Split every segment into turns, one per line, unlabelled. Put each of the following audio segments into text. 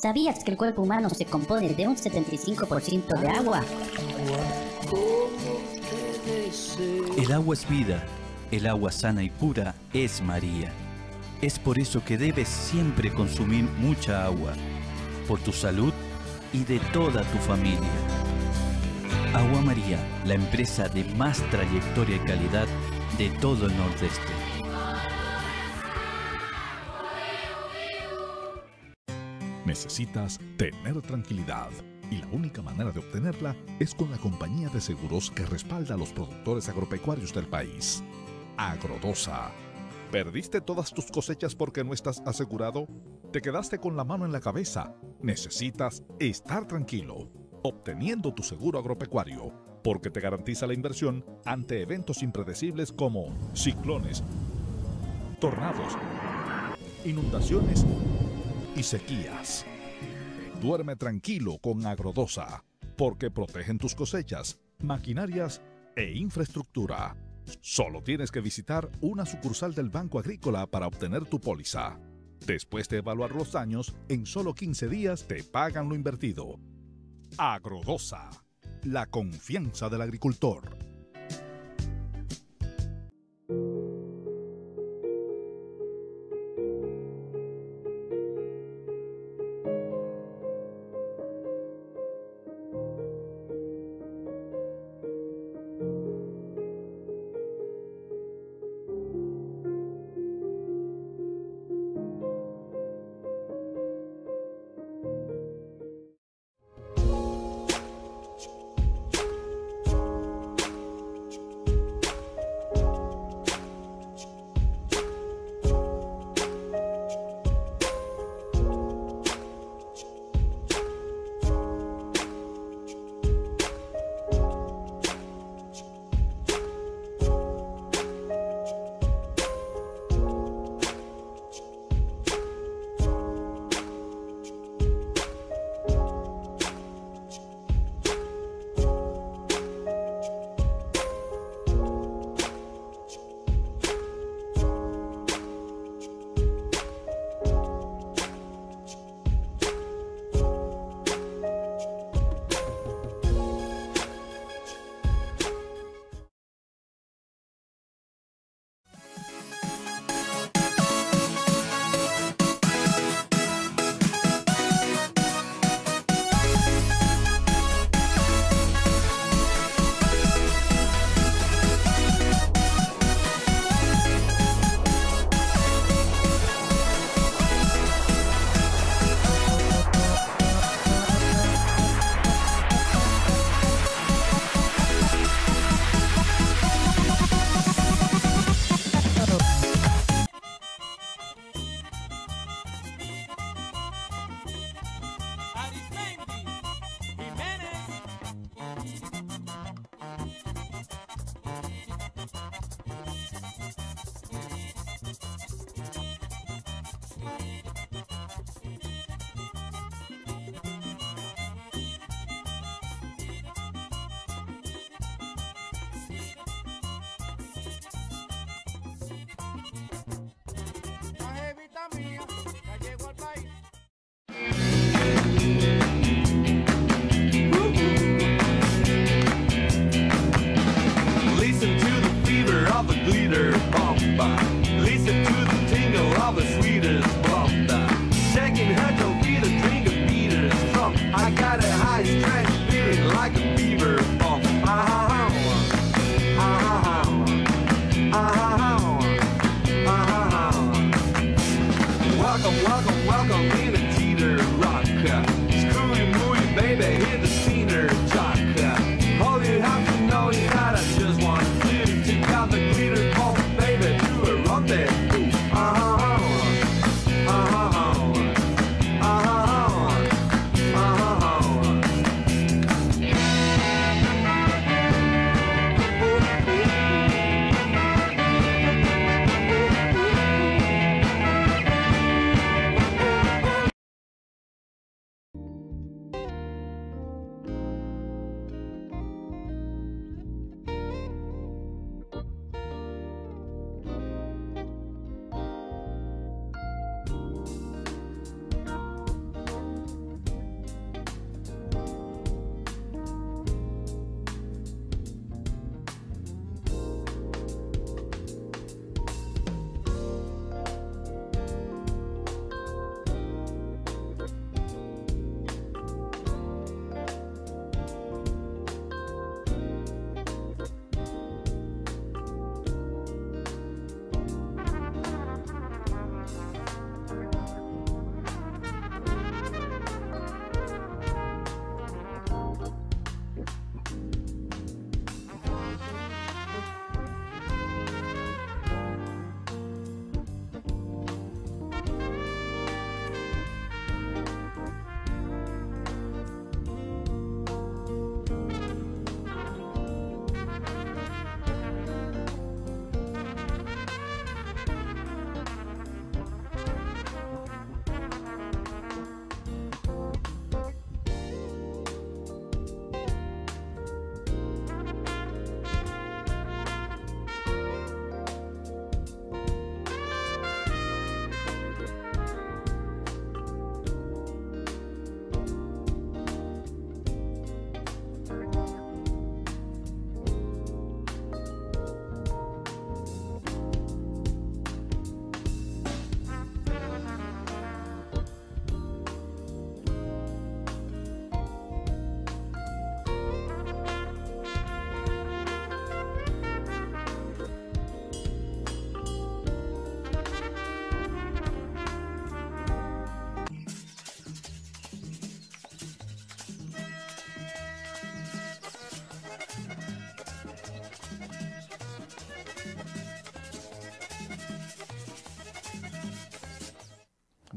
¿Sabías que el cuerpo humano se compone de un 75% de agua?
El agua es vida, el agua sana y pura es María. Es por eso que debes siempre consumir mucha agua, por tu salud y de toda tu familia. Agua María, la empresa de más trayectoria y calidad de todo el Nordeste.
Necesitas tener tranquilidad y la única manera de obtenerla es con la compañía de seguros que respalda a los productores agropecuarios del país. Agrodosa. ¿Perdiste todas tus cosechas porque no estás asegurado? ¿Te quedaste con la mano en la cabeza? Necesitas estar tranquilo, obteniendo tu seguro agropecuario, porque te garantiza la inversión ante eventos impredecibles como ciclones, tornados, inundaciones y sequías. Duerme tranquilo con Agrodosa, porque protegen tus cosechas, maquinarias e infraestructura. Solo tienes que visitar una sucursal del Banco Agrícola para obtener tu póliza. Después de evaluar los daños, en solo 15 días te pagan lo invertido. Agrodosa, la confianza del agricultor.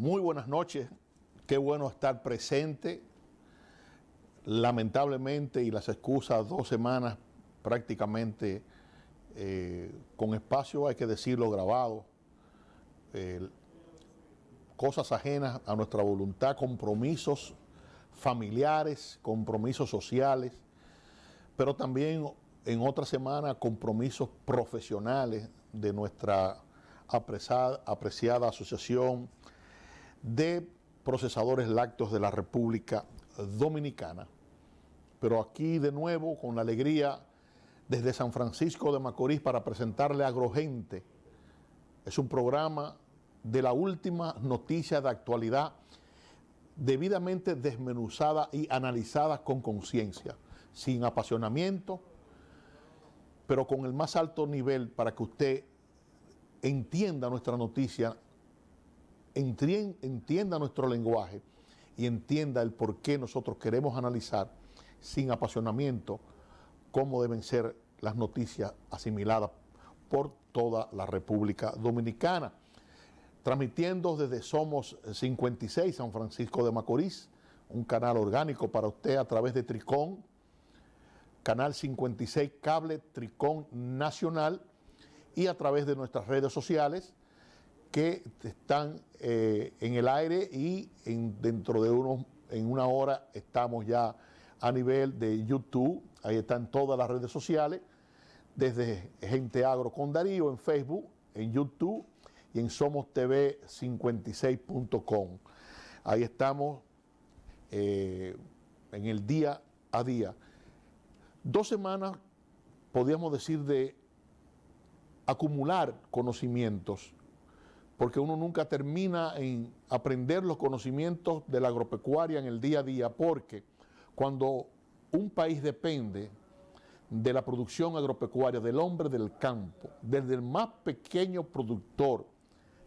Muy buenas noches, qué bueno estar presente. Lamentablemente, y las excusas, dos semanas prácticamente eh, con espacio, hay que decirlo, grabado. Eh, cosas ajenas a nuestra voluntad, compromisos familiares, compromisos sociales, pero también en otra semana compromisos profesionales de nuestra apreciada, apreciada asociación de procesadores lácteos de la República Dominicana. Pero aquí de nuevo con la alegría desde San Francisco de Macorís para presentarle Agrogente. Es un programa de la última noticia de actualidad debidamente desmenuzada y analizada con conciencia, sin apasionamiento, pero con el más alto nivel para que usted entienda nuestra noticia, entienda nuestro lenguaje y entienda el por qué nosotros queremos analizar sin apasionamiento cómo deben ser las noticias asimiladas por toda la República Dominicana. Transmitiendo desde Somos 56, San Francisco de Macorís, un canal orgánico para usted a través de Tricón, Canal 56 Cable Tricón Nacional y a través de nuestras redes sociales que están eh, en el aire y dentro de unos, en una hora estamos ya a nivel de YouTube, ahí están todas las redes sociales, desde Gente Agro con Darío en Facebook, en YouTube y en somostv56.com. Ahí estamos eh, en el día a día. Dos semanas, podríamos decir, de acumular conocimientos, porque uno nunca termina en aprender los conocimientos de la agropecuaria en el día a día, porque cuando un país depende de la producción agropecuaria, del hombre del campo, desde el más pequeño productor,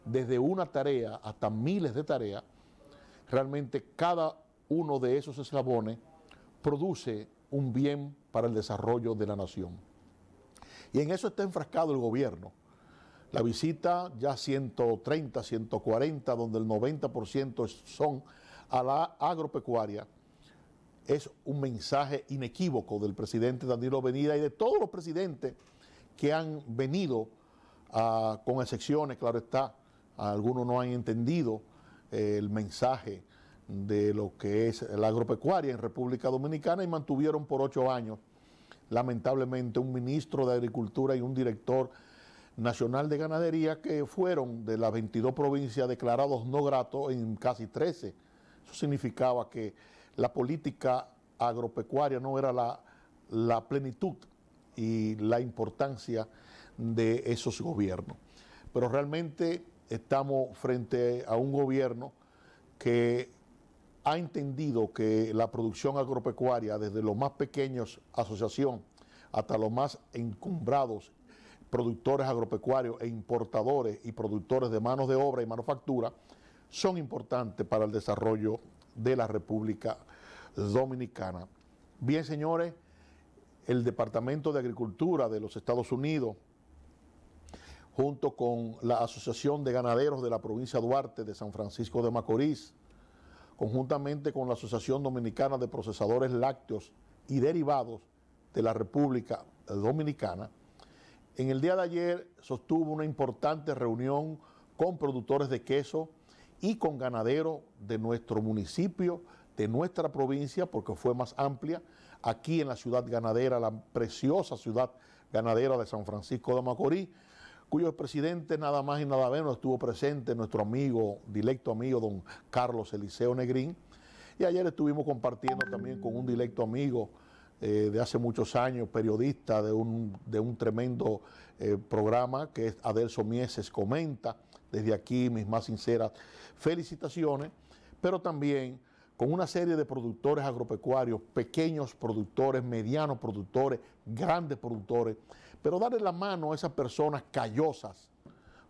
desde una tarea hasta miles de tareas, realmente cada uno de esos eslabones produce un bien para el desarrollo de la nación. Y en eso está enfrascado el gobierno. La visita ya 130, 140, donde el 90% son a la agropecuaria, es un mensaje inequívoco del presidente Danilo Venida y de todos los presidentes que han venido, ah, con excepciones, claro está, algunos no han entendido eh, el mensaje de lo que es la agropecuaria en República Dominicana y mantuvieron por ocho años, lamentablemente, un ministro de Agricultura y un director nacional de ganadería que fueron de las 22 provincias declarados no gratos en casi 13. Eso significaba que la política agropecuaria no era la, la plenitud y la importancia de esos gobiernos. Pero realmente estamos frente a un gobierno que ha entendido que la producción agropecuaria, desde los más pequeños asociación hasta los más encumbrados productores agropecuarios e importadores y productores de manos de obra y manufactura, son importantes para el desarrollo de la República Dominicana. Bien, señores, el Departamento de Agricultura de los Estados Unidos, junto con la Asociación de Ganaderos de la provincia Duarte de San Francisco de Macorís, conjuntamente con la Asociación Dominicana de Procesadores Lácteos y Derivados de la República Dominicana, en el día de ayer sostuvo una importante reunión con productores de queso y con ganaderos de nuestro municipio, de nuestra provincia, porque fue más amplia, aquí en la ciudad ganadera, la preciosa ciudad ganadera de San Francisco de Macorís, cuyo presidente nada más y nada menos estuvo presente nuestro amigo, directo amigo, don Carlos Eliseo Negrín. Y ayer estuvimos compartiendo también con un directo amigo eh, de hace muchos años, periodista de un, de un tremendo eh, programa que es Adelso Mieses Comenta. Desde aquí mis más sinceras felicitaciones, pero también con una serie de productores agropecuarios, pequeños productores, medianos productores, grandes productores, pero darle la mano a esas personas callosas,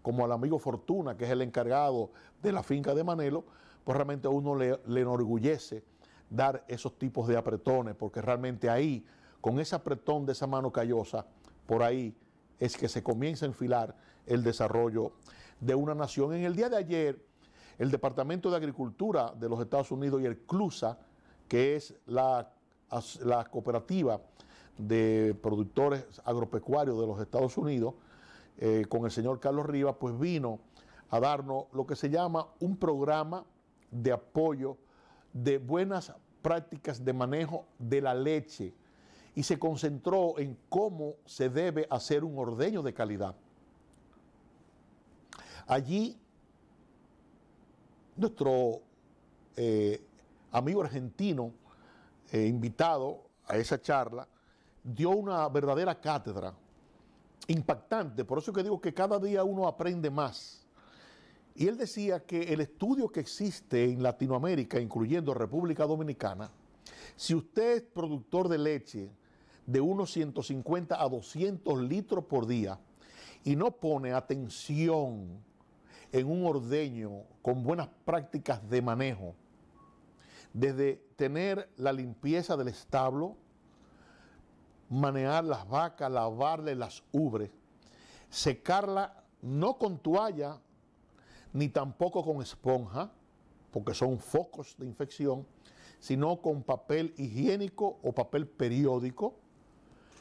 como al amigo Fortuna, que es el encargado de la finca de Manelo, pues realmente a uno le, le enorgullece dar esos tipos de apretones, porque realmente ahí, con ese apretón de esa mano callosa, por ahí es que se comienza a enfilar el desarrollo de una nación. En el día de ayer, el Departamento de Agricultura de los Estados Unidos y el CLUSA, que es la, la cooperativa de productores agropecuarios de los Estados Unidos, eh, con el señor Carlos Rivas, pues vino a darnos lo que se llama un programa de apoyo de buenas prácticas de manejo de la leche y se concentró en cómo se debe hacer un ordeño de calidad. Allí, nuestro eh, amigo argentino, eh, invitado a esa charla, dio una verdadera cátedra impactante. Por eso que digo que cada día uno aprende más. Y él decía que el estudio que existe en Latinoamérica, incluyendo República Dominicana, si usted es productor de leche de unos 150 a 200 litros por día y no pone atención en un ordeño con buenas prácticas de manejo, desde tener la limpieza del establo, manejar las vacas, lavarle las ubres, secarla no con toalla ni tampoco con esponja, porque son focos de infección, sino con papel higiénico o papel periódico,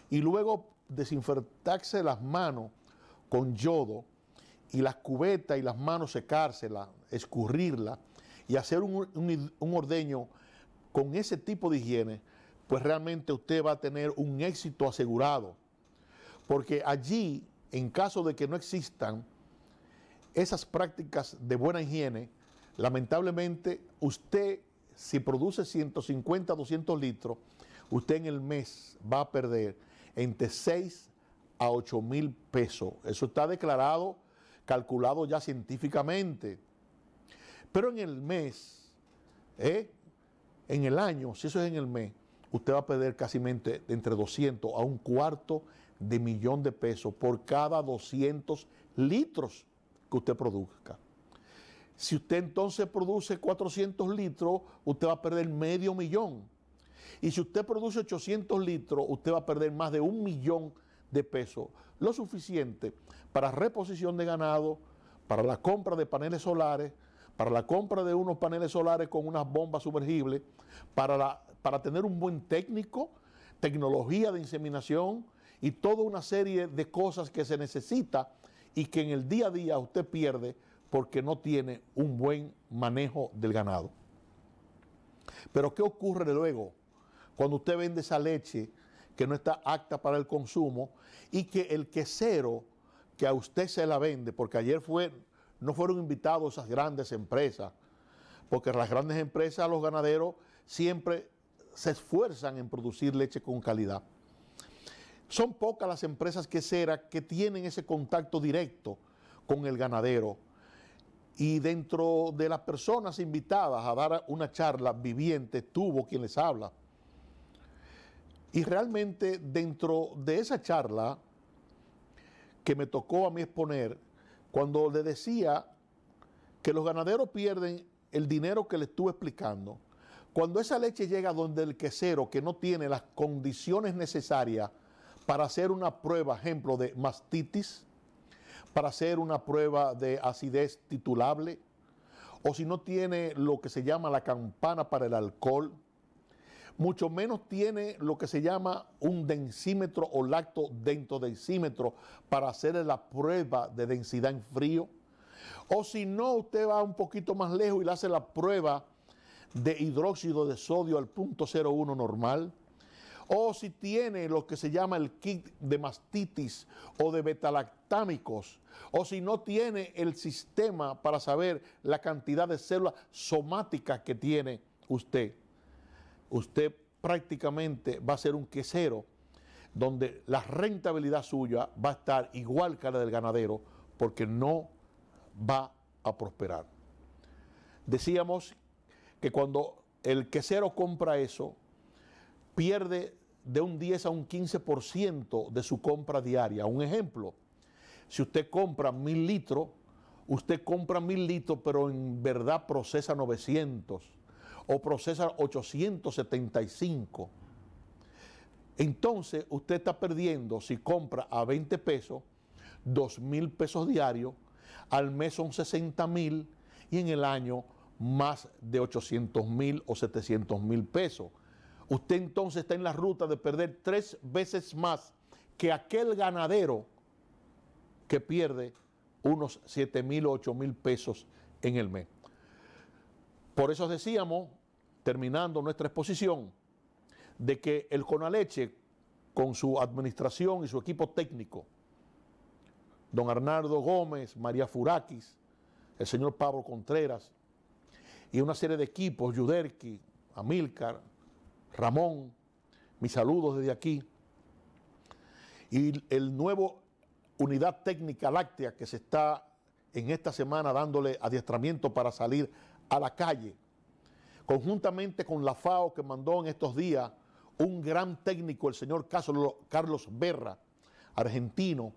y luego desinfectarse las manos con yodo y las cubetas y las manos secárselas, escurrirlas y hacer un, un- un ordeño con ese tipo de higiene, pues realmente usted va a tener un éxito asegurado. Porque allí, en caso de que no existan esas prácticas de buena higiene, lamentablemente usted, si produce 150, 200 litros, usted en el mes va a perder entre 6 a 8 mil pesos. Eso está declarado, calculado ya científicamente. Pero en el mes, ¿eh? en el año, si eso es en el mes, usted va a perder casi entre 200 a un cuarto de millón de pesos por cada 200 litros que usted produzca. Si usted entonces produce 400 litros, usted va a perder medio millón. Y si usted produce 800 litros, usted va a perder más de un millón de pesos, lo suficiente para reposición de ganado, para la compra de paneles solares, para la compra de unos paneles solares con unas bombas sumergibles, para, la- para tener un buen técnico, tecnología de inseminación y toda una serie de cosas que se necesita y que en el día a día usted pierde porque no tiene un buen manejo del ganado. Pero ¿qué ocurre luego cuando usted vende esa leche que no está apta para el consumo y que el quesero que a usted se la vende, porque ayer fue, no fueron invitados esas grandes empresas, porque las grandes empresas, los ganaderos, siempre se esfuerzan en producir leche con calidad. Son pocas las empresas queseras que tienen ese contacto directo con el ganadero. Y dentro de las personas invitadas a dar una charla viviente estuvo quien les habla. Y realmente dentro de esa charla que me tocó a mí exponer, cuando le decía que los ganaderos pierden el dinero que le estuve explicando, cuando esa leche llega donde el quesero que no tiene las condiciones necesarias para hacer una prueba, ejemplo, de mastitis, para hacer una prueba de acidez titulable, o si no tiene lo que se llama la campana para el alcohol, mucho menos tiene lo que se llama un densímetro o lacto densímetro para hacer la prueba de densidad en frío. O si no, usted va un poquito más lejos y le hace la prueba de hidróxido de sodio al punto 01 normal. O si tiene lo que se llama el kit de mastitis o de betalactámicos. O si no tiene el sistema para saber la cantidad de células somáticas que tiene usted usted prácticamente va a ser un quesero donde la rentabilidad suya va a estar igual que la del ganadero porque no va a prosperar. Decíamos que cuando el quesero compra eso, pierde de un 10 a un 15% de su compra diaria. Un ejemplo, si usted compra mil litros, usted compra mil litros, pero en verdad procesa 900 o procesa 875. Entonces usted está perdiendo, si compra a 20 pesos, 2 mil pesos diarios, al mes son 60 mil y en el año más de 800 mil o 700 mil pesos. Usted entonces está en la ruta de perder tres veces más que aquel ganadero que pierde unos 7 mil o 8 mil pesos en el mes. Por eso decíamos, terminando nuestra exposición, de que el Conaleche, con su administración y su equipo técnico, don Arnaldo Gómez, María Furakis, el señor Pablo Contreras, y una serie de equipos, Yuderki, Amílcar, Ramón, mis saludos desde aquí, y el nuevo unidad técnica láctea que se está en esta semana dándole adiestramiento para salir a la calle, conjuntamente con la FAO que mandó en estos días un gran técnico, el señor Carlos Berra, argentino,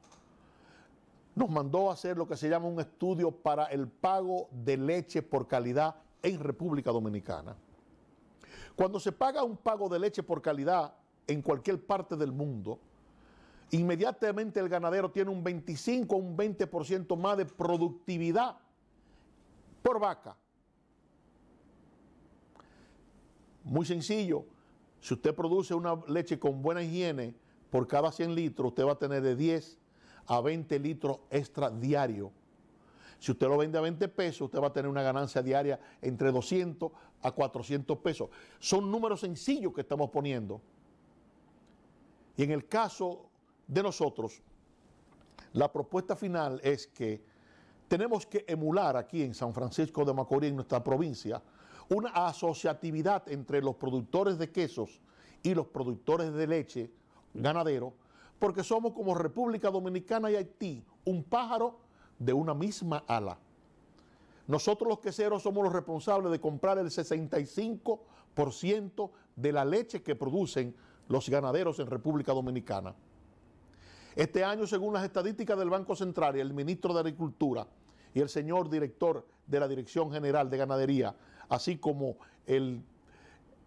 nos mandó a hacer lo que se llama un estudio para el pago de leche por calidad en República Dominicana. Cuando se paga un pago de leche por calidad en cualquier parte del mundo, inmediatamente el ganadero tiene un 25 o un 20% más de productividad por vaca. Muy sencillo, si usted produce una leche con buena higiene, por cada 100 litros usted va a tener de 10 a 20 litros extra diario. Si usted lo vende a 20 pesos, usted va a tener una ganancia diaria entre 200 a 400 pesos. Son números sencillos que estamos poniendo. Y en el caso de nosotros, la propuesta final es que tenemos que emular aquí en San Francisco de Macorís, en nuestra provincia, una asociatividad entre los productores de quesos y los productores de leche ganadero, porque somos como República Dominicana y Haití, un pájaro de una misma ala. Nosotros los queseros somos los responsables de comprar el 65% de la leche que producen los ganaderos en República Dominicana. Este año, según las estadísticas del Banco Central y el ministro de Agricultura y el señor director de la Dirección General de Ganadería, así como el,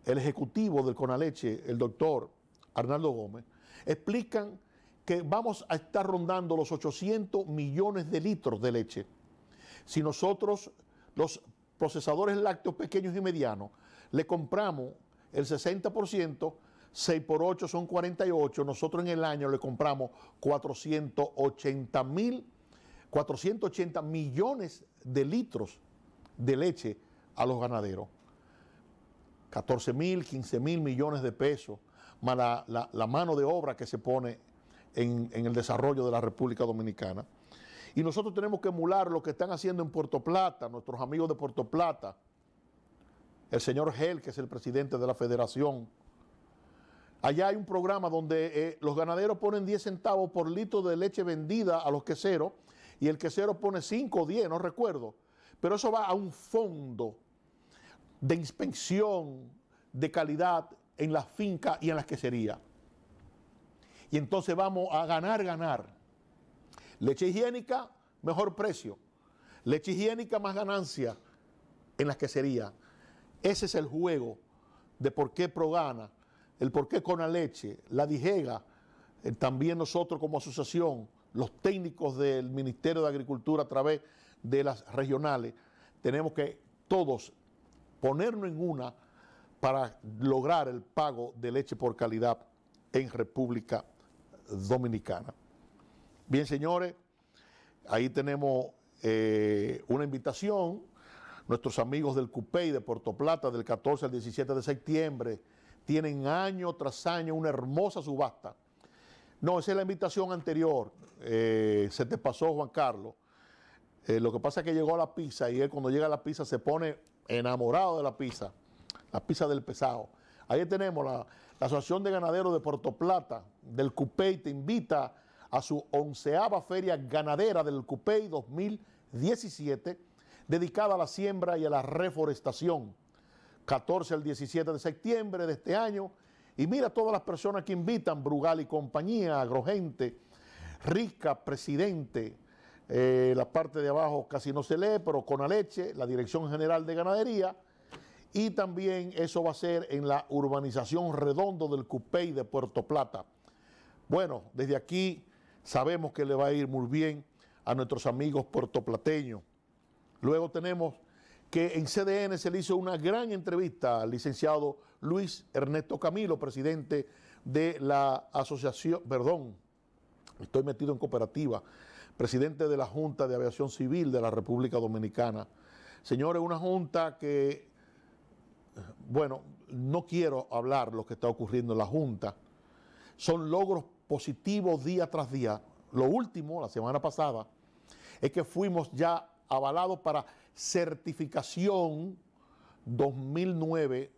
el ejecutivo del Conaleche, el doctor Arnaldo Gómez, explican que vamos a estar rondando los 800 millones de litros de leche. Si nosotros, los procesadores lácteos pequeños y medianos, le compramos el 60%, 6 por 8 son 48, nosotros en el año le compramos 480 mil, 480 millones de litros de leche a los ganaderos. 14 mil, 15 mil millones de pesos, más la, mano de obra que se pone en, el desarrollo de la República Dominicana. Y nosotros tenemos que emular lo que están haciendo en Puerto Plata, nuestros amigos de Puerto Plata, el señor Gel, que es el presidente de la federación, Allá hay un programa donde eh, los ganaderos ponen 10 centavos por litro de leche vendida a los queseros y el quesero pone 5 o 10, no recuerdo. Pero eso va a un fondo de inspección de calidad en las fincas y en las queserías. Y entonces vamos a ganar, ganar. Leche higiénica, mejor precio. Leche higiénica, más ganancia en las queserías. Ese es el juego de por qué Progana el por qué leche, la DIGEGA, eh, también nosotros como asociación, los técnicos del Ministerio de Agricultura a través de las regionales, tenemos que todos ponernos en una para lograr el pago de leche por calidad en República Dominicana. Bien, señores, ahí tenemos eh, una invitación. Nuestros amigos del CUPEI de Puerto Plata del 14 al 17 de septiembre tienen año tras año una hermosa subasta. No, esa es la invitación anterior. Eh, se te pasó, Juan Carlos. Eh, lo que pasa es que llegó la pizza y él cuando llega a la pizza se pone enamorado de la pizza, la pizza del pesado. Ahí tenemos la, Asociación de Ganaderos de Puerto Plata, del CUPEI, te invita a su onceava feria ganadera del CUPEI 2017, dedicada a la siembra y a la reforestación. 14 al 17 de septiembre de este año. Y mira todas las personas que invitan, Brugal y compañía, Agrogente, Rica, presidente, eh, la parte de abajo casi no se lee, pero con leche, la Dirección General de Ganadería, y también eso va a ser en la urbanización Redondo del Cupey de Puerto Plata. Bueno, desde aquí sabemos que le va a ir muy bien a nuestros amigos puertoplateños. Luego tenemos que en CDN se le hizo una gran entrevista al licenciado Luis Ernesto Camilo, presidente de la asociación, perdón, estoy metido en cooperativa, presidente de la Junta de Aviación Civil de la República Dominicana. Señores, una junta que, bueno, no quiero hablar lo que está ocurriendo en la Junta, son logros positivos día tras día. Lo último, la semana pasada, es que fuimos ya avalados para certificación 2009,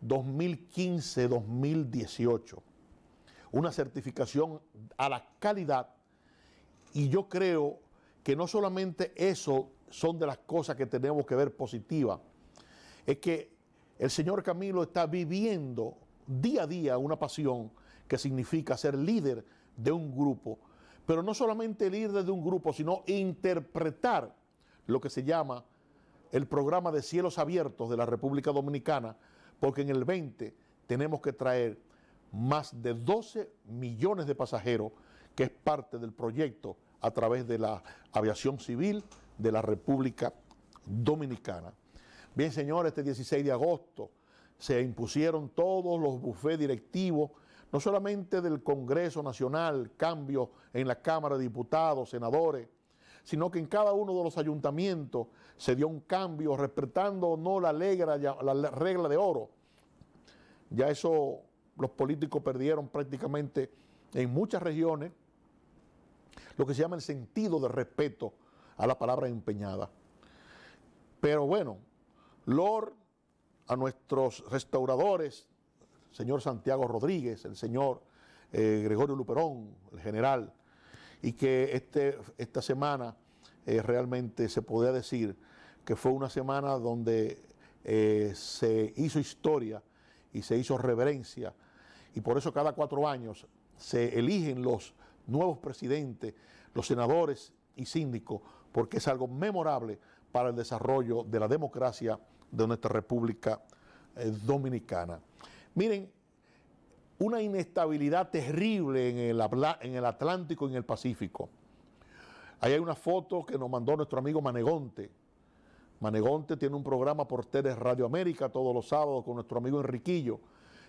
2015, 2018. Una certificación a la calidad y yo creo que no solamente eso son de las cosas que tenemos que ver positivas, es que el señor Camilo está viviendo día a día una pasión que significa ser líder de un grupo, pero no solamente líder de un grupo, sino interpretar lo que se llama el programa de cielos abiertos de la República Dominicana, porque en el 20 tenemos que traer más de 12 millones de pasajeros, que es parte del proyecto a través de la aviación civil de la República Dominicana. Bien, señores, este 16 de agosto se impusieron todos los bufés directivos, no solamente del Congreso Nacional, cambios en la Cámara de Diputados, senadores, sino que en cada uno de los ayuntamientos se dio un cambio respetando no la, la regla de oro. Ya eso los políticos perdieron prácticamente en muchas regiones lo que se llama el sentido de respeto a la palabra empeñada. Pero bueno, Lord, a nuestros restauradores, el señor Santiago Rodríguez, el señor eh, Gregorio Luperón, el general, y que este, esta semana eh, realmente se podía decir que fue una semana donde eh, se hizo historia y se hizo reverencia, y por eso cada cuatro años se eligen los nuevos presidentes, los senadores y síndicos, porque es algo memorable para el desarrollo de la democracia de nuestra República eh, Dominicana. Miren, una inestabilidad terrible en el, Atlántico y en el Pacífico. Ahí hay una foto que nos mandó nuestro amigo Manegonte. Manegonte tiene un programa por Teles Radio América todos los sábados con nuestro amigo Enriquillo.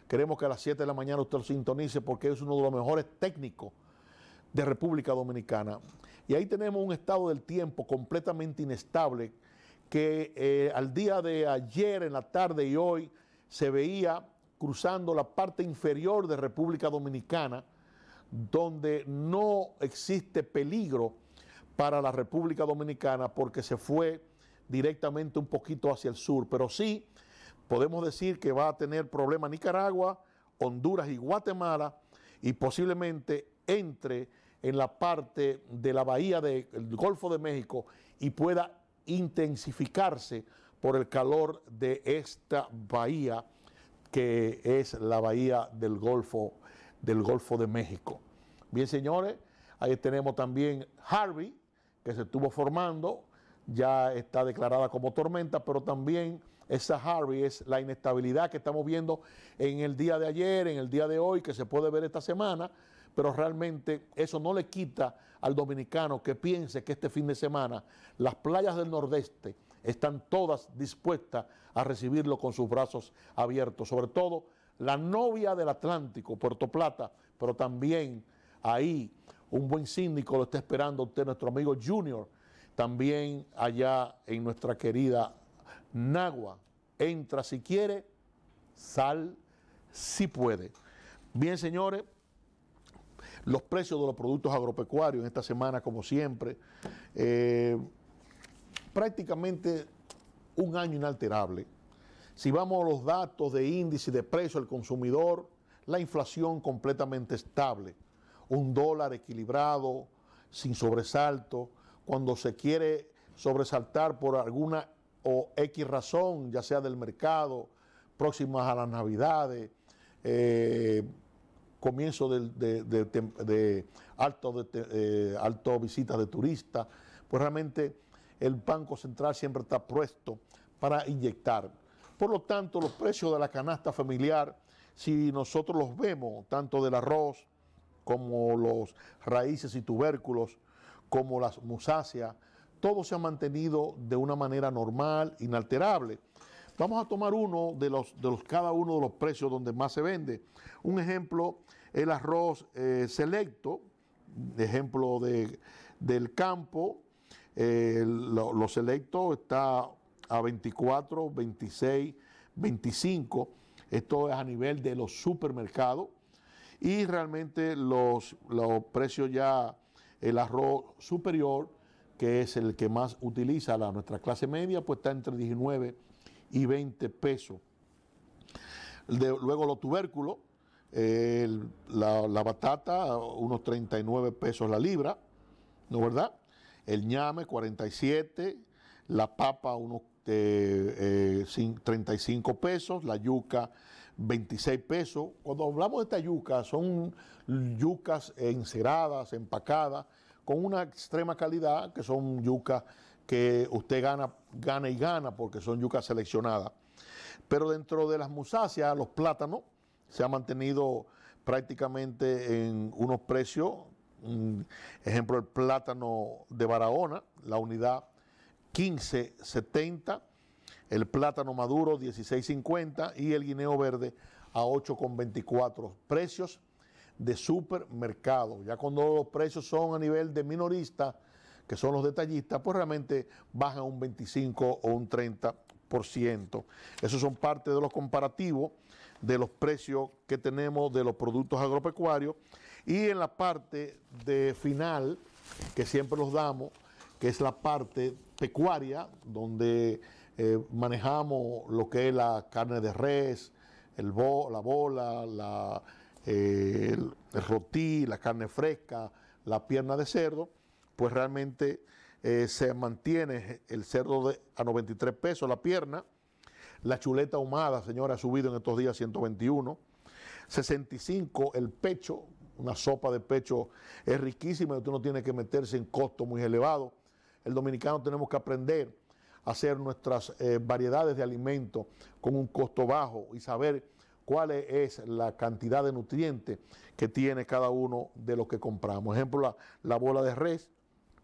Queremos que a las 7 de la mañana usted lo sintonice porque es uno de los mejores técnicos de República Dominicana. Y ahí tenemos un estado del tiempo completamente inestable que eh, al día de ayer, en la tarde y hoy, se veía cruzando la parte inferior de República Dominicana, donde no existe peligro para la República Dominicana porque se fue directamente un poquito hacia el sur, pero sí podemos decir que va a tener problemas Nicaragua, Honduras y Guatemala y posiblemente entre en la parte de la bahía del Golfo de México y pueda intensificarse por el calor de esta bahía que es la bahía del Golfo, del Golfo de México. Bien, señores, ahí tenemos también Harvey, que se estuvo formando, ya está declarada como tormenta, pero también esa Harvey es la inestabilidad que estamos viendo en el día de ayer, en el día de hoy, que se puede ver esta semana, pero realmente eso no le quita al dominicano que piense que este fin de semana las playas del nordeste están todas dispuestas a recibirlo con sus brazos abiertos, sobre todo la novia del Atlántico, Puerto Plata, pero también ahí un buen síndico lo está esperando usted, nuestro amigo Junior, también allá en nuestra querida Nagua. Entra si quiere, sal si puede. Bien, señores, los precios de los productos agropecuarios en esta semana, como siempre, eh, prácticamente un año inalterable. Si vamos a los datos de índice de precio al consumidor, la inflación completamente estable, un dólar equilibrado, sin sobresalto, cuando se quiere sobresaltar por alguna o X razón, ya sea del mercado, próximas a las navidades, eh, comienzo de, alto, de eh, alto de turistas, pues realmente el Banco Central siempre está puesto para inyectar. Por lo tanto, los precios de la canasta familiar, si nosotros los vemos, tanto del arroz como los raíces y tubérculos, como las musáceas, todo se ha mantenido de una manera normal, inalterable. Vamos a tomar uno de los, de los cada uno de los precios donde más se vende. Un ejemplo, el arroz eh, selecto, ejemplo de, del campo, eh, lo, lo está a 24, 26, 25. Esto es a nivel de los supermercados. Y realmente los, los precios ya, el arroz superior, que es el que más utiliza la, nuestra clase media, pues está entre 19 y 20 pesos. Luego los tubérculos, la, batata, unos 39 pesos la libra, ¿no verdad? El ñame, 47, la papa, unos eh, eh, cin- 35 pesos, la yuca, 26 pesos. Cuando hablamos de esta yuca, son yucas enceradas, empacadas, con una extrema calidad, que son yucas que usted gana, gana y gana, porque son yucas seleccionadas. Pero dentro de las musáceas, los plátanos, se ha mantenido prácticamente en unos precios, ejemplo el plátano de Barahona, la unidad 15.70, el plátano maduro 16.50 y el guineo verde a 8.24. Precios de supermercado. Ya cuando los precios son a nivel de minorista, que son los detallistas, pues realmente bajan un 25 o un 30%. Esos son parte de los comparativos de los precios que tenemos de los productos agropecuarios. Y en la parte de final, que siempre los damos, que es la parte pecuaria, donde eh, manejamos lo que es la carne de res, el bo- la bola, la, eh, el, el rotí, la carne fresca, la pierna de cerdo, pues realmente eh, se mantiene el cerdo de- a 93 pesos la pierna, la chuleta ahumada, señora, ha subido en estos días 121, 65 el pecho, una sopa de pecho es riquísima y usted no tiene que meterse en costos muy elevados. El dominicano tenemos que aprender a hacer nuestras eh, variedades de alimentos con un costo bajo y saber cuál es la cantidad de nutrientes que tiene cada uno de los que compramos. Ejemplo, la, la bola de res,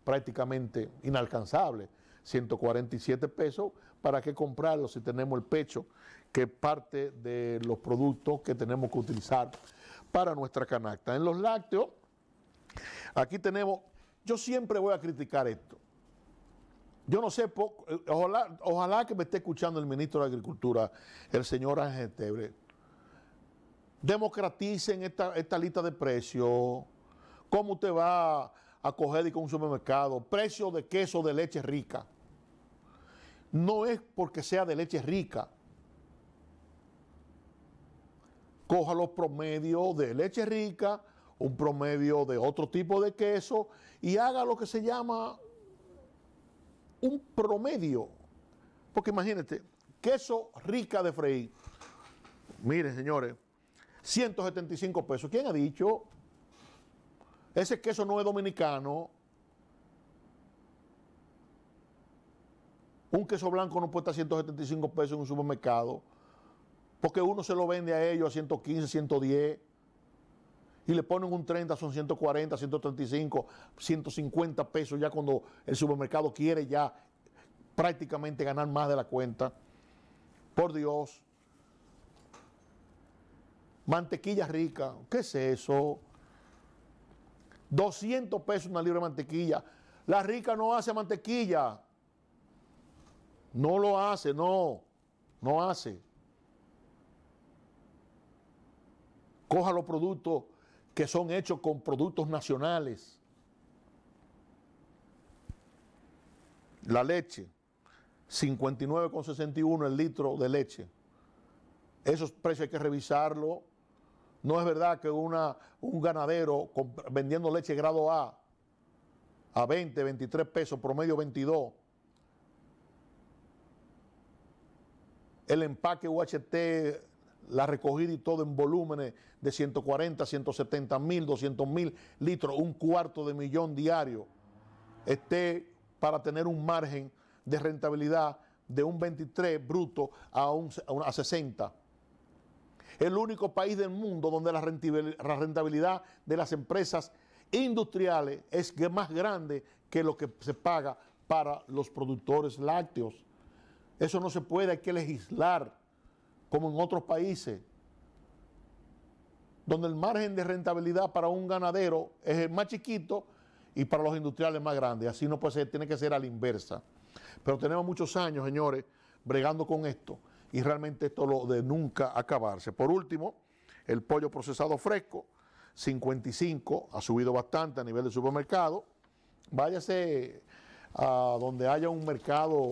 prácticamente inalcanzable, 147 pesos. ¿Para qué comprarlo si tenemos el pecho, que es parte de los productos que tenemos que utilizar para nuestra canasta? En los lácteos, aquí tenemos, yo siempre voy a criticar esto. Yo no sé, eh, ojalá, ojalá que me esté escuchando el ministro de Agricultura, el señor Ángel Tebre. Democraticen esta, esta lista de precios. ¿Cómo usted va a coger con un supermercado? Precio de queso de leche rica. No es porque sea de leche rica. Coja los promedios de leche rica, un promedio de otro tipo de queso y haga lo que se llama un promedio. Porque imagínate, queso rica de freír. Miren, señores, 175 pesos. ¿Quién ha dicho? Ese queso no es dominicano. Un queso blanco no cuesta 175 pesos en un supermercado. Porque uno se lo vende a ellos a 115, 110. Y le ponen un 30, son 140, 135, 150 pesos ya cuando el supermercado quiere ya prácticamente ganar más de la cuenta. Por Dios. Mantequilla rica, ¿qué es eso? 200 pesos una libra de mantequilla. La rica no hace mantequilla. No lo hace, no. No hace. Coja los productos que son hechos con productos nacionales. La leche, 59,61 el litro de leche. Esos precios hay que revisarlo. No es verdad que un ganadero vendiendo leche grado A a 20, 23 pesos, promedio 22. El empaque UHT, la recogida y todo en volúmenes de 140, 170 mil, 200 mil litros, un cuarto de millón diario, esté para tener un margen de rentabilidad de un 23 bruto a un- a 60 el único país del mundo donde la rentabil- la rentabilidad de las empresas industriales es más grande que lo que se paga para los productores lácteos. Eso no se puede, hay que legislar como en otros países, donde el margen de rentabilidad para un ganadero es el más chiquito y para los industriales más grande. Así no puede ser, tiene que ser a la inversa. Pero tenemos muchos años, señores, bregando con esto y realmente esto lo de nunca acabarse. Por último, el pollo procesado fresco, 55, ha subido bastante a nivel de supermercado. Váyase a donde haya un mercado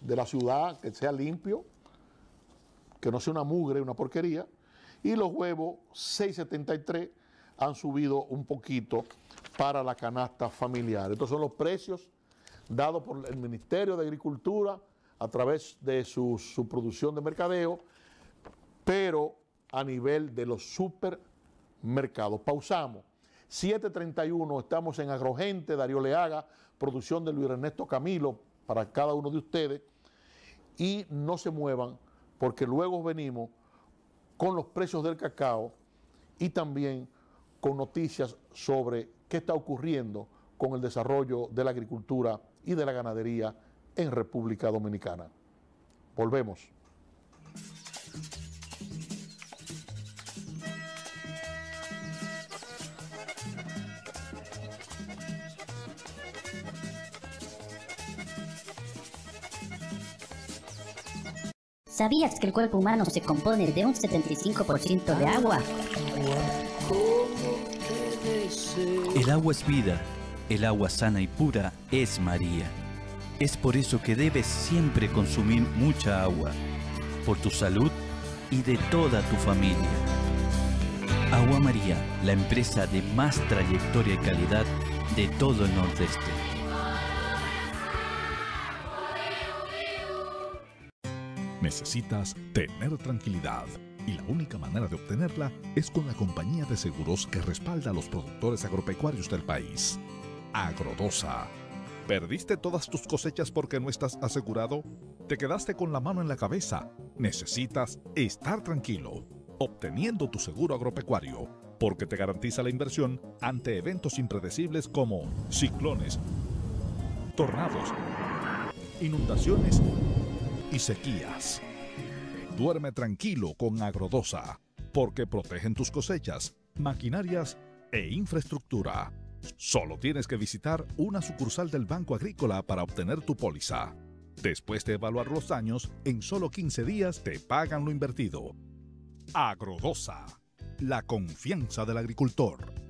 de la ciudad que sea limpio, que no sea una mugre, una porquería. Y los huevos 6.73 han subido un poquito para la canasta familiar. Estos son los precios dados por el Ministerio de Agricultura a través de su, su producción de mercadeo, pero a nivel de los supermercados. Pausamos. 7.31, estamos en Agrogente, Darío Leaga, producción de Luis Ernesto Camilo para cada uno de ustedes. Y no se muevan porque luego venimos con los precios del cacao y también con noticias sobre qué está ocurriendo con el desarrollo de la agricultura y de la ganadería en República Dominicana. Volvemos.
¿Sabías que el cuerpo humano se compone de un 75% de agua?
El agua es vida, el agua sana y pura es María. Es por eso que debes siempre consumir mucha agua, por tu salud y de toda tu familia. Agua María, la empresa de más trayectoria y calidad de todo el Nordeste.
Necesitas tener tranquilidad y la única manera de obtenerla es con la compañía de seguros que respalda a los productores agropecuarios del país. Agrodosa. ¿Perdiste todas tus cosechas porque no estás asegurado? ¿Te quedaste con la mano en la cabeza? Necesitas estar tranquilo, obteniendo tu seguro agropecuario, porque te garantiza la inversión ante eventos impredecibles como ciclones, tornados, inundaciones y sequías. Duerme tranquilo con Agrodosa, porque protegen tus cosechas, maquinarias e infraestructura. Solo tienes que visitar una sucursal del Banco Agrícola para obtener tu póliza. Después de evaluar los daños, en solo 15 días te pagan lo invertido. Agrodosa, la confianza del agricultor.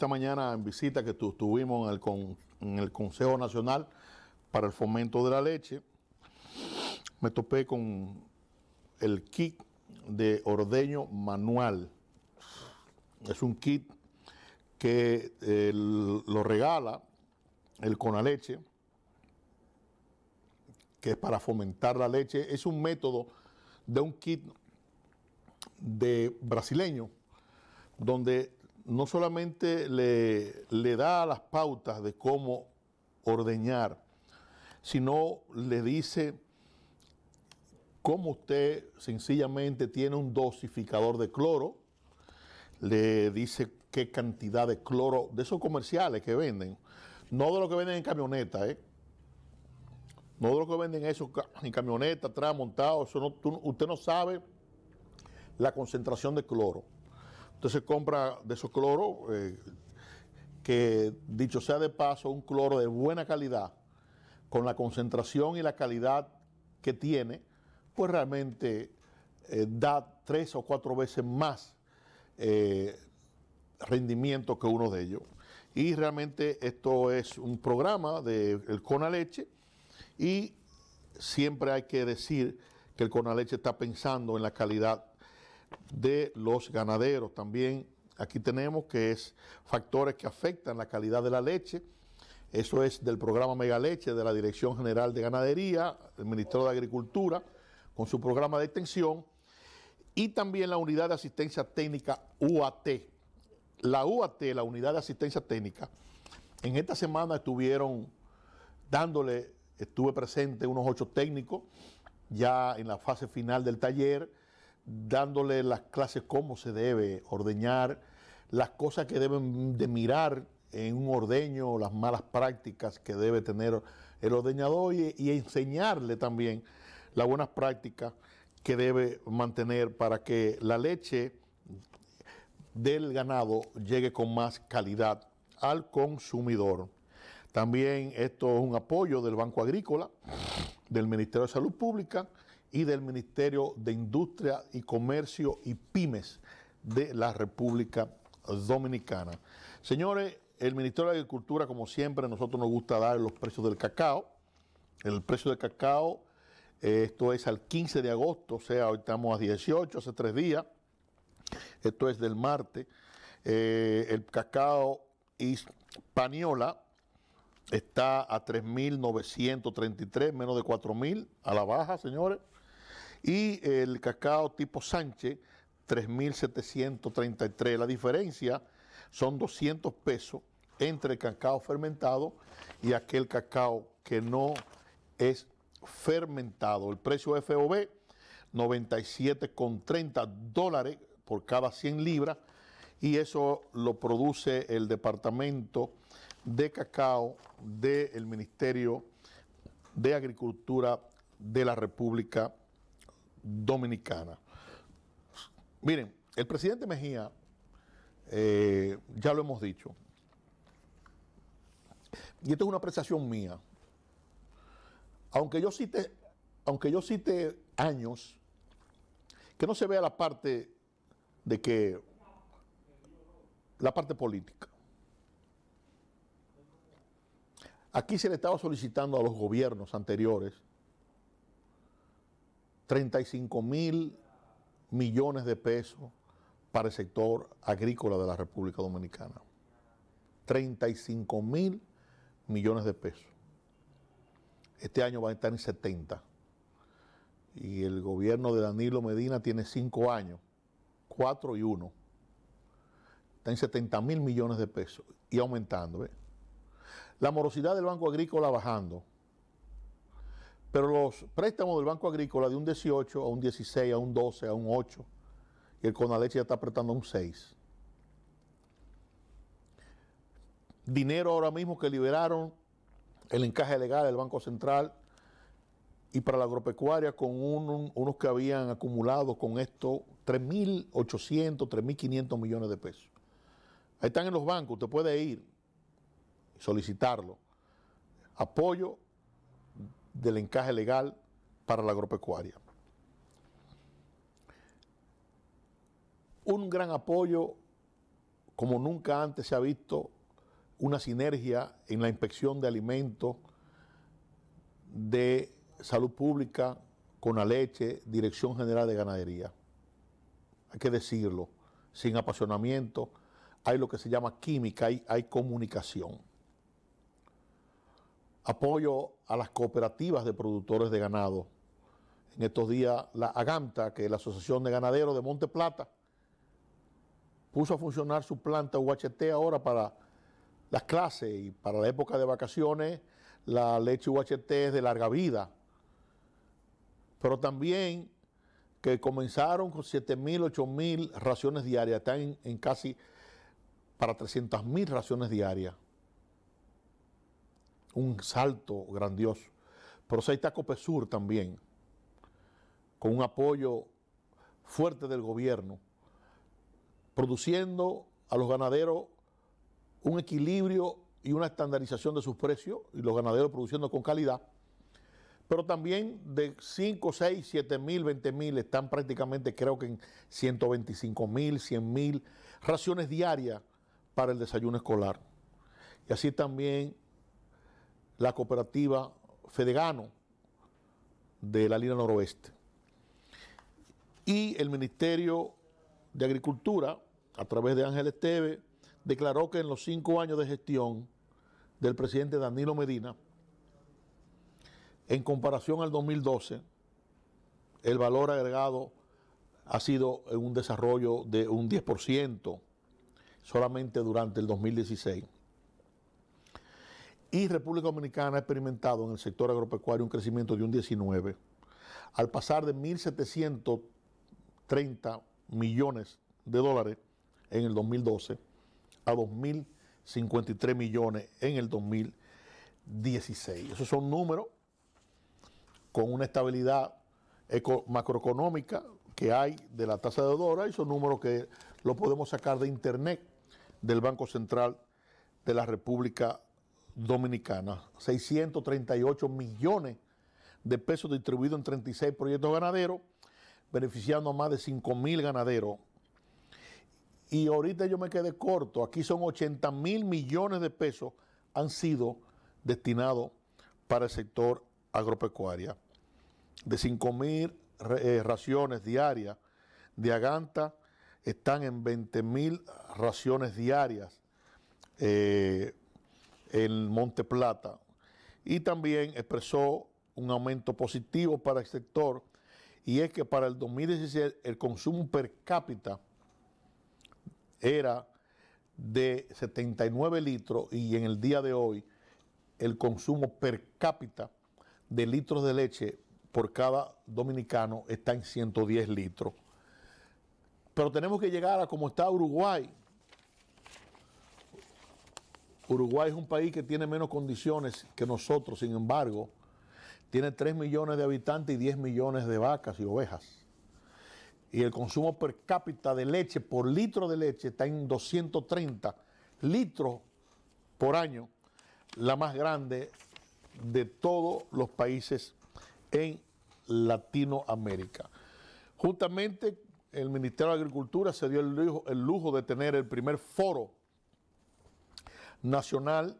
Esta mañana en visita que tu- tuvimos en el, con- en el Consejo Nacional para el Fomento de la Leche, me topé con el kit de ordeño manual. Es un kit que eh, lo regala el Conaleche, que es para fomentar la leche. Es un método de un kit de brasileño, donde no solamente le, le da las pautas de cómo ordeñar, sino le dice cómo usted sencillamente tiene un dosificador de cloro, le dice qué cantidad de cloro, de esos comerciales que venden, no de lo que venden en camioneta, ¿eh? No de lo que venden eso en camioneta, atrás montado, eso no- usted no sabe la concentración de cloro. Se compra de esos cloros, eh, que dicho sea de paso, un cloro de buena calidad, con la concentración y la calidad que tiene, pues realmente eh, da tres o cuatro veces más eh, rendimiento que uno de ellos. Y realmente esto es un programa del Conaleche y siempre hay que decir que el Conaleche está pensando en la calidad de los ganaderos. También aquí tenemos que es factores que afectan la calidad de la leche. Eso es del programa Mega Leche de la Dirección General de Ganadería, el Ministerio de Agricultura, con su programa de extensión, y también la Unidad de Asistencia Técnica UAT. La UAT, la Unidad de Asistencia Técnica, en esta semana estuvieron dándole, estuve presente unos ocho técnicos, ya en la fase final del taller, dándole las clases cómo se debe ordeñar, las cosas que deben de mirar en un ordeño, las malas prácticas que debe tener el ordeñador y, y enseñarle también las buenas prácticas que debe mantener para que la leche del ganado llegue con más calidad al consumidor. También esto es un apoyo del Banco Agrícola, del Ministerio de Salud Pública y del Ministerio de Industria y Comercio y Pymes de la República Dominicana. Señores, el Ministerio de Agricultura, como siempre, a nosotros nos gusta dar los precios del cacao. El precio del cacao, eh, esto es al 15 de agosto, o sea, hoy estamos a 18, hace tres días. Esto es del martes. Eh, el cacao Hispaniola está a 3.933, menos de 4.000 a la baja, señores. Y el cacao tipo Sánchez, 3.733. La diferencia son 200 pesos entre el cacao fermentado y aquel cacao que no es fermentado. El precio FOB, 97,30 dólares por cada 100 libras y eso lo produce el Departamento de Cacao del Ministerio de Agricultura de la República Dominicana. Miren, el presidente Mejía, eh, ya lo hemos dicho, y esto es una apreciación mía, aunque yo cite, aunque yo cite años, que no se vea la parte de que la parte política. Aquí se le estaba solicitando a los gobiernos anteriores 35 mil millones de pesos para el sector agrícola de la República Dominicana. 35 mil millones de pesos. Este año va a estar en 70. Y el gobierno de Danilo Medina tiene 5 años, 4 y 1 está en 70 mil millones de pesos y aumentando. La morosidad del Banco Agrícola bajando. Pero los préstamos del Banco Agrícola de un 18 a un 16, a un 12, a un 8, y el Conaleche ya está apretando a un 6. Dinero ahora mismo que liberaron el encaje legal del Banco Central y para la agropecuaria con unos que habían acumulado con esto 3.800, 3.500 millones de pesos. Ahí están en los bancos, usted puede ir y solicitarlo. Apoyo del encaje legal para la agropecuaria. Un gran apoyo, como nunca antes se ha visto, una sinergia en la inspección de alimentos de salud pública con la leche, Dirección General de Ganadería. Hay que decirlo, sin apasionamiento, hay lo que se llama química, hay, comunicación. Apoyo a las cooperativas de productores de ganado. En estos días la AGAMTA, que es la Asociación de Ganaderos de Monte Plata, puso a funcionar su planta UHT ahora para las clases y para la época de vacaciones la leche UHT es de larga vida. Pero también que comenzaron con 7 mil, 8 mil raciones diarias, están en casi para 300 mil raciones diarias. Un salto grandioso. Pero ahí está Copesur también, con un apoyo fuerte del gobierno, produciendo a los ganaderos un equilibrio y una estandarización de sus precios, y los ganaderos produciendo con calidad, pero también de 5, 6, 7 mil, 20 mil, están prácticamente creo que en 125 mil, 100 mil raciones diarias para el desayuno escolar. Y así también la cooperativa Fedegano de la línea noroeste. Y el Ministerio de Agricultura, a través de Ángel Esteve, declaró que en los cinco años de gestión del presidente Danilo Medina, en comparación al 2012, el valor agregado ha sido un desarrollo de un 10%, solamente durante el 2016. Y República Dominicana ha experimentado en el sector agropecuario un crecimiento de un 19, al pasar de 1.730 millones de dólares en el 2012 a 2.053 millones en el 2016. Esos son números con una estabilidad macroeconómica que hay de la tasa de dólar y son números que lo podemos sacar de internet del Banco Central de la República Dominicana. 638 millones de pesos distribuidos en 36 proyectos ganaderos, beneficiando a más de 5 mil ganaderos. Y ahorita yo me quedé corto, aquí son 80 mil millones de pesos han sido destinados para el sector agropecuaria. De 5 mil eh, raciones diarias de aganta están en 20 mil raciones diarias eh, en Monte Plata. Y también expresó un aumento positivo para el sector y es que para el 2016 el consumo per cápita era de 79 litros y en el día de hoy el consumo per cápita de litros de leche por cada dominicano está en 110 litros. Pero tenemos que llegar a como está Uruguay. Uruguay es un país que tiene menos condiciones que nosotros, sin embargo, tiene 3 millones de habitantes y 10 millones de vacas y ovejas. Y el consumo per cápita de leche por litro de leche está en 230 litros por año, la más grande de todos los países en Latinoamérica. Justamente el Ministerio de Agricultura se dio el lujo, el lujo de tener el primer foro nacional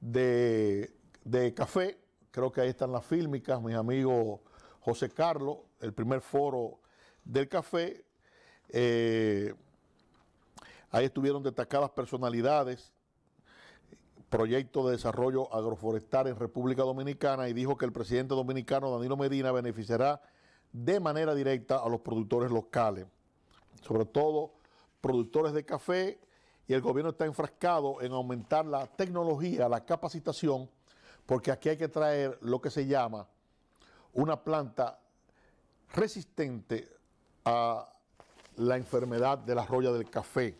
de, de café. Creo que ahí están las fílmicas, mis amigos José Carlos, el primer foro del café. Eh, ahí estuvieron destacadas personalidades, proyecto de desarrollo agroforestal en República Dominicana y dijo que el presidente dominicano Danilo Medina beneficiará de manera directa a los productores locales, sobre todo productores de café, y el gobierno está enfrascado en aumentar la tecnología, la capacitación, porque aquí hay que traer lo que se llama una planta resistente a la enfermedad de la roya del café.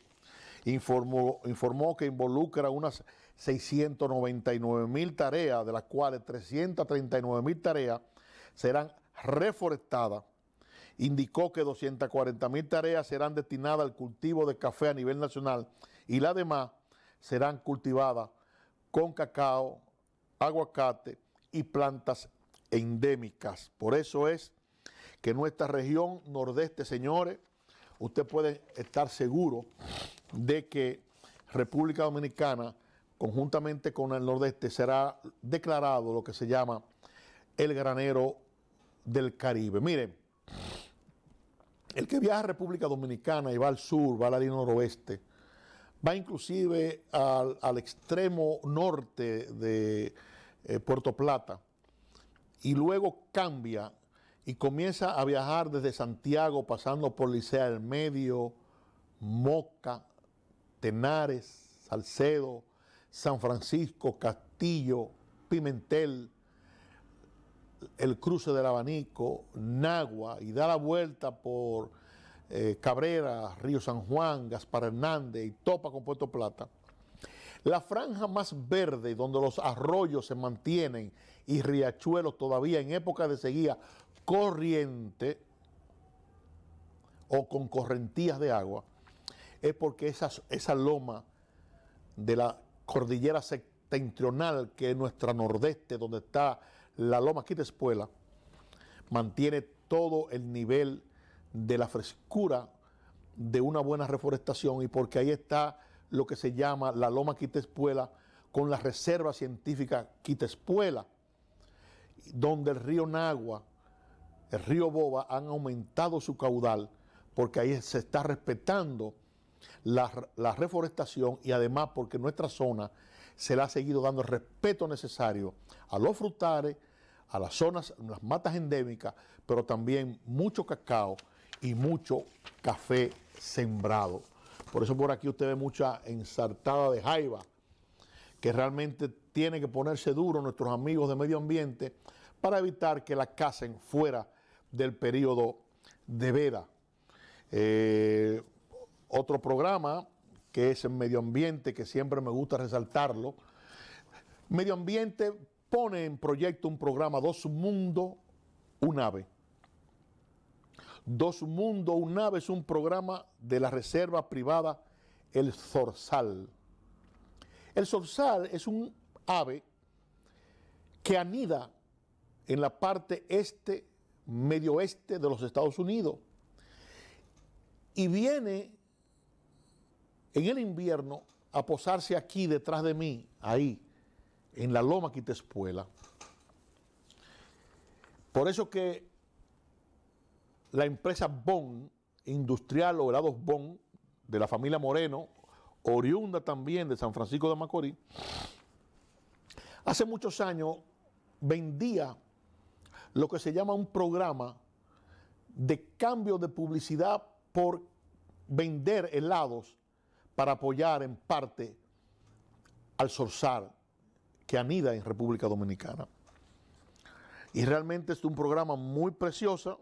Informó, informó que involucra unas 699 mil tareas, de las cuales 339 mil tareas serán reforestadas. Indicó que 240 mil tareas serán destinadas al cultivo de café a nivel nacional y las demás serán cultivadas con cacao, aguacate y plantas endémicas. Por eso es que nuestra región nordeste, señores, usted puede estar seguro de que República Dominicana, conjuntamente con el nordeste, será declarado lo que se llama el granero del Caribe. Miren, el que viaja a República Dominicana y va al sur, va a la noroeste, va inclusive al, extremo norte de eh, Puerto Plata y luego cambia y comienza a viajar desde Santiago, pasando por Licea del Medio, Moca, Tenares, Salcedo, San Francisco, Castillo, Pimentel, el cruce del abanico, Nagua, y da la vuelta por eh, Cabrera, Río San Juan, Gaspar Hernández y topa con Puerto Plata. La franja más verde, donde los arroyos se mantienen y riachuelos todavía en época de sequía corriente o con correntías de agua, es porque esa, loma de la cordillera septentrional, que es nuestra nordeste, donde está la loma Quitespuela, mantiene todo el nivel de la frescura de una buena reforestación y porque ahí está lo que se llama la loma Quitespuela con la reserva científica Quitespuela, donde el río Nagua el río Boba han aumentado su caudal porque ahí se está respetando la, reforestación y además porque nuestra zona se le ha seguido dando el respeto necesario a los frutales, a las zonas, las matas endémicas, pero también mucho cacao y mucho café sembrado. Por eso por aquí usted ve mucha ensartada de jaiba, que realmente tiene que ponerse duro nuestros amigos de medio ambiente para evitar que la casen fuera del periodo de veda. Eh, otro programa que es el medio ambiente, que siempre me gusta resaltarlo. Medio ambiente pone en proyecto un programa Dos Mundo, un ave. Dos Mundo, un ave es un programa de la reserva privada El Zorzal. El zorzal es un ave que anida en la parte este, medio oeste de los Estados Unidos y viene en el invierno a posarse aquí detrás de mí, ahí, en la loma Quitespuela. Por eso que la empresa Bon, industrial o helados Bon, de la familia Moreno, oriunda también de San Francisco de Macorís, hace muchos años vendía lo que se llama un programa de cambio de publicidad por vender helados para apoyar en parte al Sorsar que anida en República Dominicana. Y realmente es un programa muy precioso.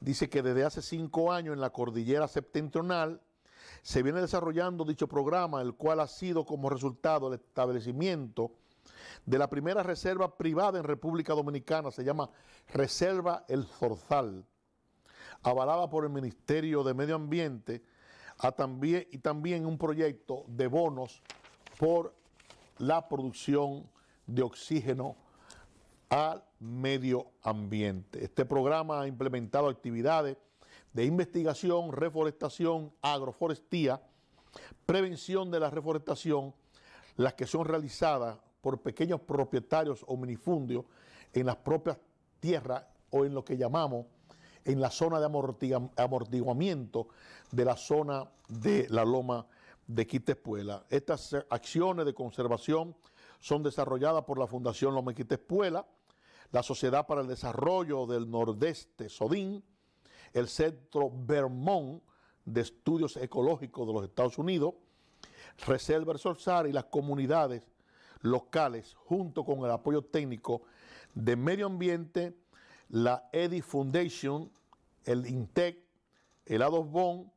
Dice que desde hace cinco años en la cordillera septentrional se viene desarrollando dicho programa, el cual ha sido como resultado el establecimiento de la primera reserva privada en República Dominicana, se llama Reserva El Zorzal, avalada por el Ministerio de Medio Ambiente también, y también un proyecto de bonos por la producción de oxígeno al medio ambiente. Este programa ha implementado actividades de investigación, reforestación, agroforestía, prevención de la reforestación, las que son realizadas por pequeños propietarios o minifundios en las propias tierras o en lo que llamamos en la zona de amortiguamiento de la zona de la loma de Quitespuela. Estas acciones de conservación son desarrolladas por la Fundación Loma Quitespuela, la Sociedad para el Desarrollo del Nordeste, SODIN, el Centro Vermont de Estudios Ecológicos de los Estados Unidos, Reserva Sorsar y las comunidades locales, junto con el apoyo técnico de Medio Ambiente, la EDI Foundation, el INTEC, el ADOSBON,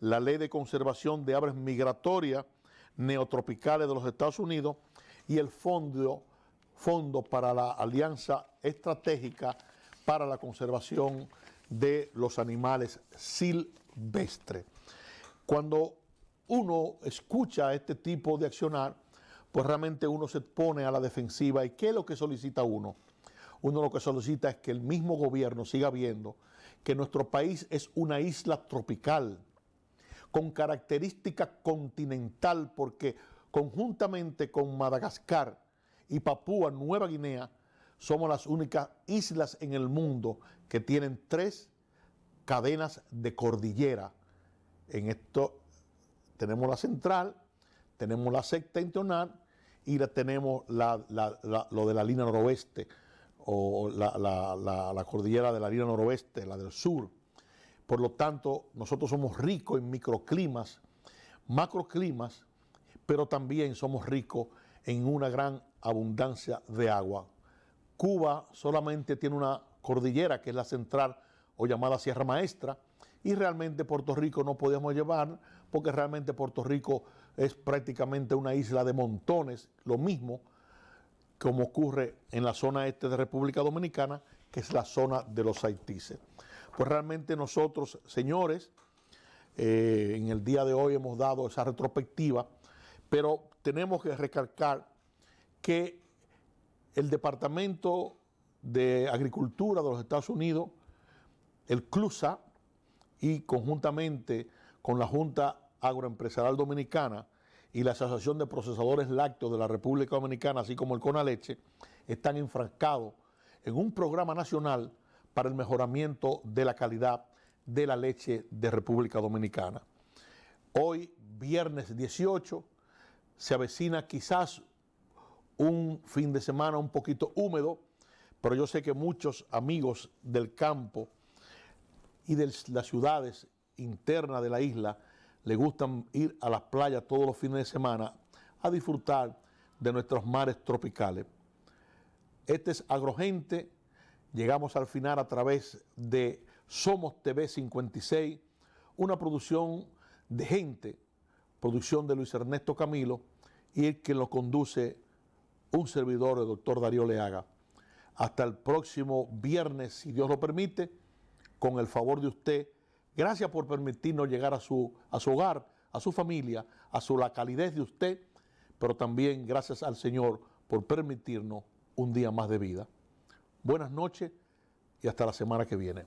la Ley de Conservación de Aves Migratorias Neotropicales de los Estados Unidos y el Fondo, Fondo para la Alianza Estratégica para la Conservación de los Animales Silvestres. Cuando uno escucha este tipo de accionar, pues realmente uno se pone a la defensiva. ¿Y qué es lo que solicita uno? Uno lo que solicita es que el mismo gobierno siga viendo que nuestro país es una isla tropical con característica continental porque conjuntamente con Madagascar y Papúa Nueva Guinea somos las únicas islas en el mundo que tienen tres cadenas de cordillera. En esto tenemos la central, tenemos la septentrional y la, tenemos lo de la línea noroeste o la, cordillera de la línea noroeste, la del sur. Por lo tanto, nosotros somos ricos en microclimas, macroclimas, pero también somos ricos en una gran abundancia de agua. Cuba solamente tiene una cordillera que es la central o llamada Sierra Maestra, y realmente Puerto Rico no podíamos llevar porque realmente Puerto Rico es prácticamente una isla de montones, lo mismo como ocurre en la zona este de República Dominicana, que es la zona de los Haitises. Pues realmente nosotros, señores, eh, en el día de hoy hemos dado esa retrospectiva, pero tenemos que recalcar que el Departamento de Agricultura de los Estados Unidos, el CLUSA, y conjuntamente con la Junta Agroempresarial Dominicana y la Asociación de Procesadores Lácteos de la República Dominicana, así como el CONALECHE, están enfrascados en un programa nacional para el mejoramiento de la calidad de la leche de República Dominicana. Hoy, viernes 18, se avecina quizás un fin de semana un poquito húmedo, pero yo sé que muchos amigos del campo y de las ciudades internas de la isla le gustan ir a las playas todos los fines de semana a disfrutar de nuestros mares tropicales. Este es Agrogente. Llegamos al final a través de Somos TV 56, una producción de gente, producción de Luis Ernesto Camilo y el que lo conduce un servidor, el doctor Darío Leaga. Hasta el próximo viernes, si Dios lo permite, con el favor de usted Gracias por permitirnos llegar a su, a su hogar, a su familia, a su la calidez de usted, pero también gracias al Señor por permitirnos un día más de vida. Buenas noches y hasta la semana que viene.